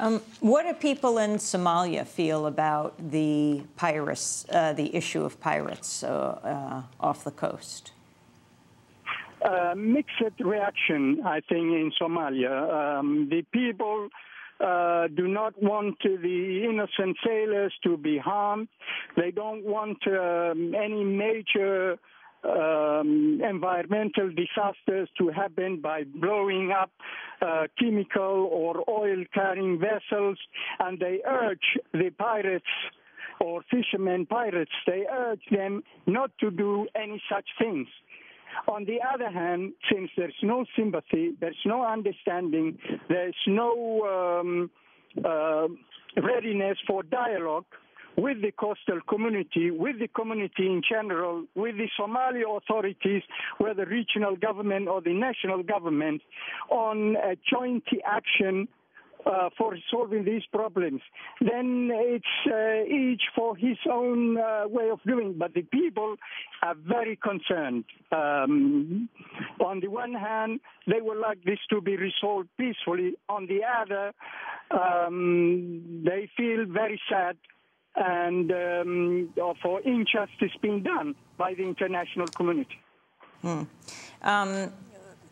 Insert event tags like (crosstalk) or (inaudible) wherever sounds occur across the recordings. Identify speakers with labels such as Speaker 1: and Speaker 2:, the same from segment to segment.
Speaker 1: Um, what do people in Somalia feel about the pirates, uh, the issue of pirates uh, uh, off the coast?
Speaker 2: Uh, mixed reaction, I think, in Somalia. Um, the people uh, do not want the innocent sailors to be harmed. They don't want um, any major um, environmental disasters to happen by blowing up uh, chemical or oil carrying vessels, and they urge the pirates or fishermen pirates, they urge them not to do any such things. On the other hand, since there's no sympathy, there's no understanding, there's no um, uh, readiness for dialogue, with the coastal community, with the community in general, with the Somali authorities, whether regional government or the national government, on a joint action uh, for solving these problems. Then it's uh, each for his own uh, way of doing, but the people are very concerned. Um, on the one hand, they would like this to be resolved peacefully. On the other, um, they feel very sad and um, for injustice being done by the international community.
Speaker 1: Hmm. Um,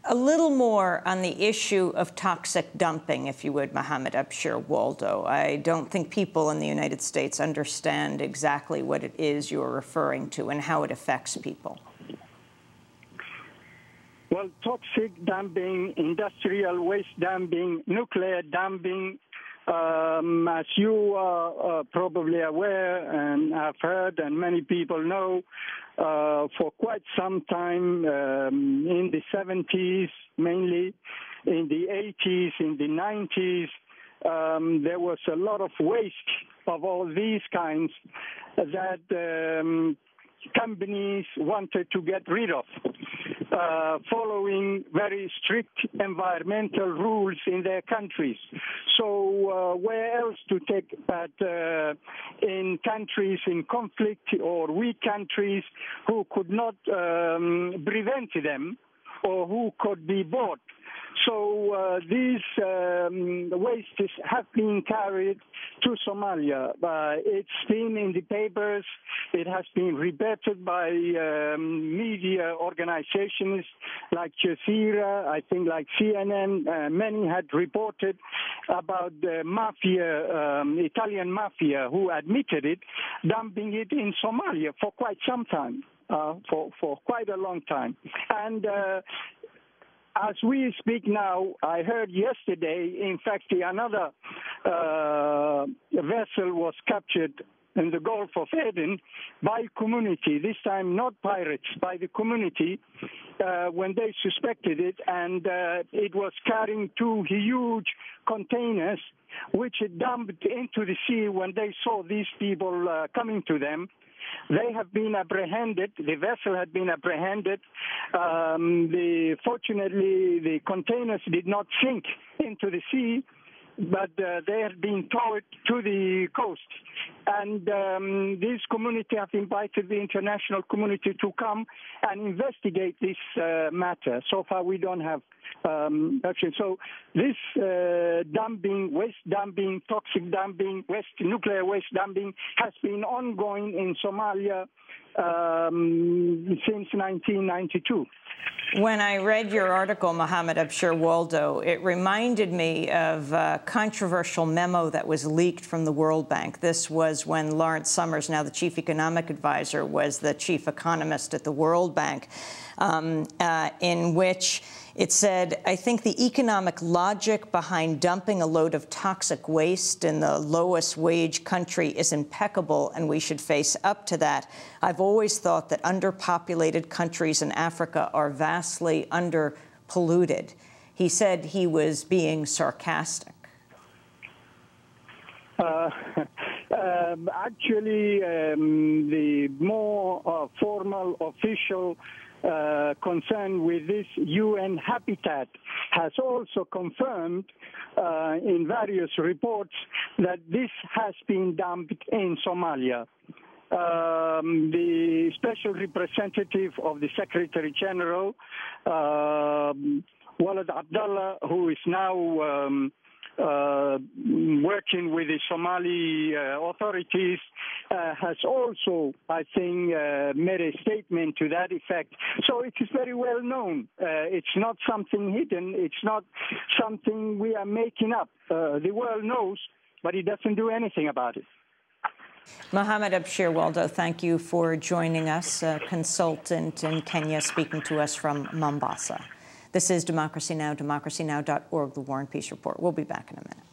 Speaker 1: a little more on the issue of toxic dumping, if you would, Mohamed Abshir Waldo. I don't think people in the United States understand exactly what it is you're referring to and how it affects people.
Speaker 2: Well, toxic dumping, industrial waste dumping, nuclear dumping, um, as you are uh, probably aware and have heard, and many people know, uh, for quite some time, um, in the 70s mainly, in the 80s, in the 90s, um, there was a lot of waste of all these kinds that um, companies wanted to get rid of, uh, following very strict environmental rules in their countries. So uh, where else to take but uh, in countries in conflict or weak countries who could not um, prevent them or who could be bought so uh, these um, wastes have been carried to Somalia. It's been in the papers. It has been reported by um, media organizations like Jazeera, I think like CNN. Uh, many had reported about the mafia, um, Italian mafia, who admitted it, dumping it in Somalia for quite some time. Uh, for for quite a long time, and uh, as we speak now, I heard yesterday, in fact, another uh, vessel was captured in the Gulf of Aden by community, this time not pirates, by the community, uh, when they suspected it, and uh, it was carrying two huge containers, which it dumped into the sea when they saw these people uh, coming to them. They have been apprehended. The vessel had been apprehended. Um, the, fortunately, the containers did not sink into the sea but uh, they have been towed to the coast. And um, this community have invited the international community to come and investigate this uh, matter. So far, we don't have um, action. So this uh, dumping, waste dumping, toxic dumping, waste, nuclear waste dumping has been ongoing in Somalia um, since 1992.
Speaker 1: When I read your article, Mohamed Abshir Waldo, it reminded me of a controversial memo that was leaked from the World Bank. This was when Lawrence Summers, now the chief economic advisor, was the chief economist at the World Bank, um, uh, in which it said, I think the economic logic behind dumping a load of toxic waste in the lowest wage country is impeccable, and we should face up to that. I've always thought that underpopulated countries in Africa are vastly underpolluted. He said he was being sarcastic.
Speaker 2: Uh, (laughs) um, actually, um, the more uh, formal, official uh, concerned with this UN Habitat has also confirmed uh, in various reports that this has been dumped in Somalia. Um, the special representative of the Secretary General, uh, Ould-Abdallah, who is now um, uh, working with the Somali uh, authorities, uh, has also, I think, uh, made a statement to that effect. So it is very well known. it's not something hidden. It's not something we are making up. the world knows, but it doesn't do anything about it.
Speaker 1: Mohamed Abshir Waldo, thank you for joining us, a consultant in Kenya, speaking to us from Mombasa. This is Democracy Now!, democracynow.org, The War and Peace Report. We'll be back in a minute.